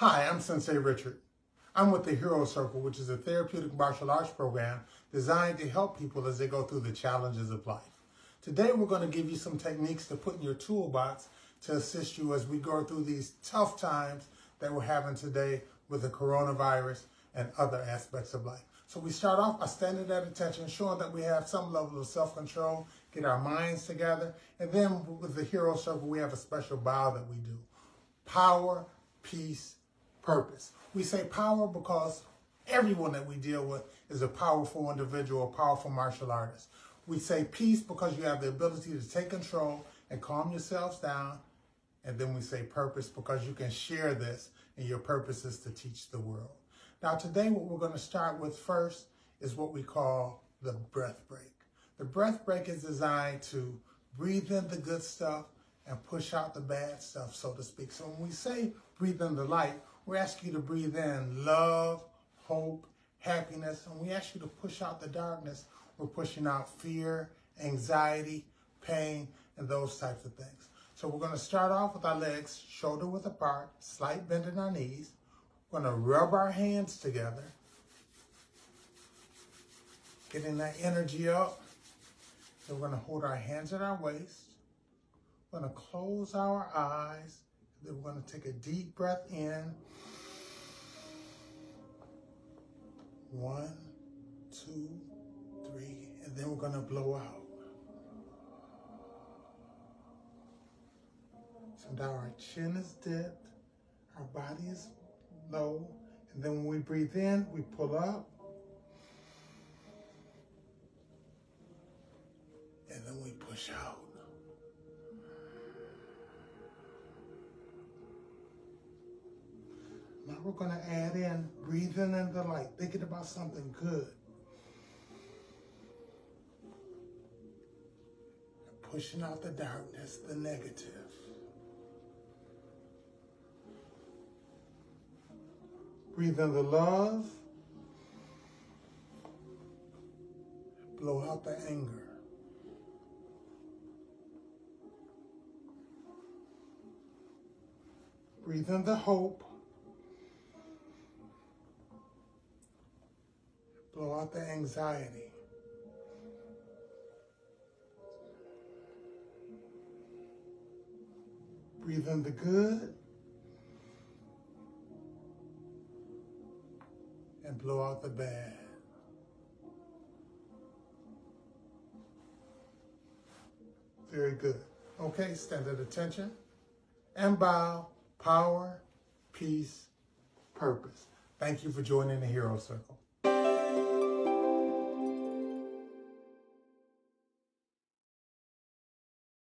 Hi, I'm Sensei Richard. I'm with the Heroes Circle, which is a therapeutic martial arts program designed to help people as they go through the challenges of life. Today, we're going to give you some techniques to put in your toolbox to assist you as we go through these tough times that we're having today with the coronavirus and other aspects of life. So we start off by standing at attention, showing that we have some level of self-control, get our minds together, and then with the Heroes Circle, we have a special bow that we do. Power, peace, purpose. We say power because everyone that we deal with is a powerful individual, a powerful martial artist. We say peace because you have the ability to take control and calm yourselves down. And then we say purpose because you can share this and your purpose is to teach the world. Now today what we're going to start with first is what we call the breath break. The breath break is designed to breathe in the good stuff and push out the bad stuff, so to speak. So when we say breathe in the light, we ask you to breathe in love, hope, happiness, and we ask you to push out the darkness. We're pushing out fear, anxiety, pain, and those types of things. So we're going to start off with our legs shoulder width apart, slight bend in our knees. We're going to rub our hands together, getting that energy up. Then we're going to hold our hands at our waist. We're going to close our eyes then we're going to take a deep breath in. One, two, three, and then we're going to blow out. So now our chin is dipped, our body is low, and then when we breathe in, we pull up. And then we push out. Now we're going to add in breathing in the light, thinking about something good. Pushing out the darkness, the negative. Breathe in the love. Blow out the anger. Breathe in the hope. Blow out the anxiety. Breathe in the good. And blow out the bad. Very good. Okay, stand at attention and bow, power, peace, purpose. Thank you for joining the Heroes Circle.